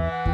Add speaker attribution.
Speaker 1: Bye.